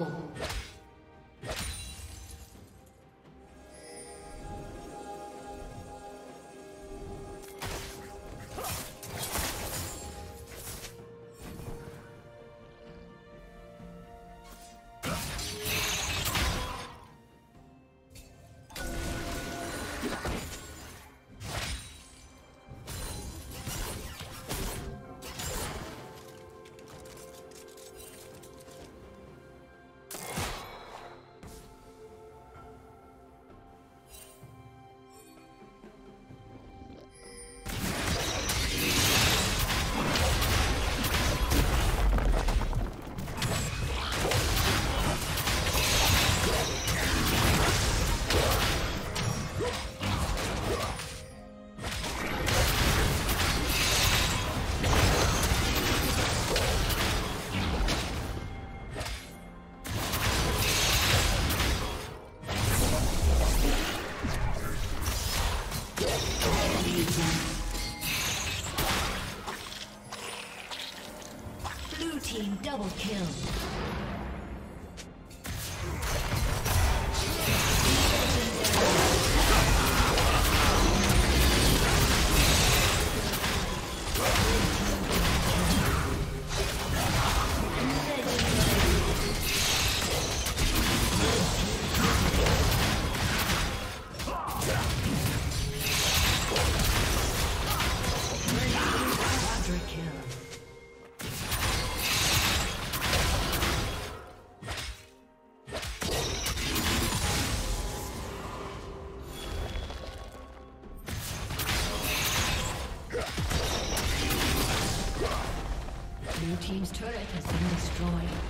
tiempo. destroyed.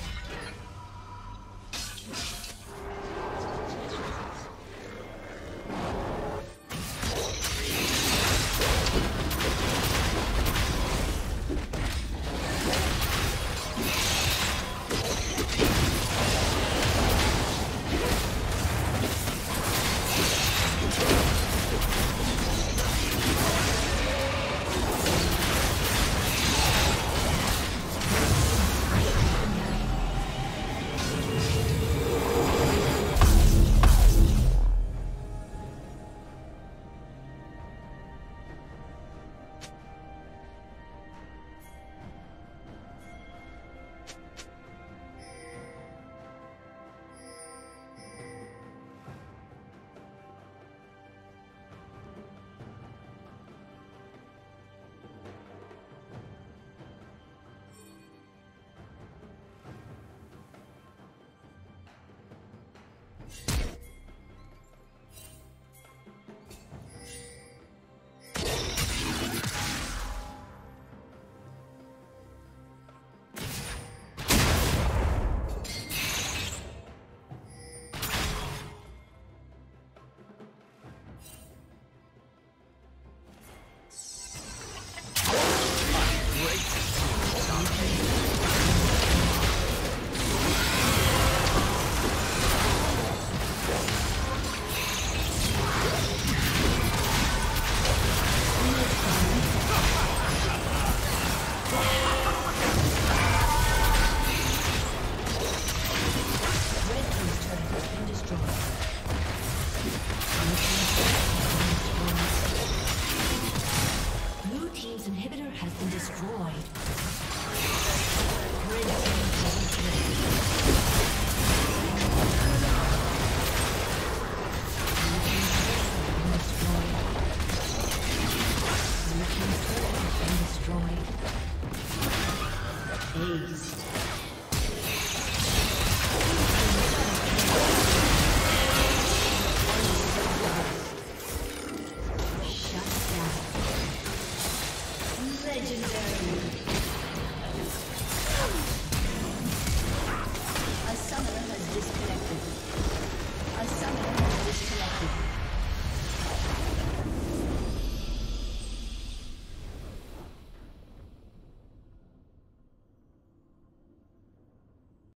Ace.